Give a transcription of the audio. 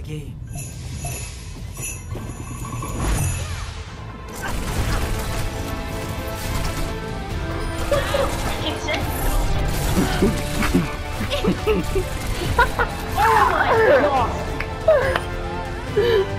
the game. oh my god!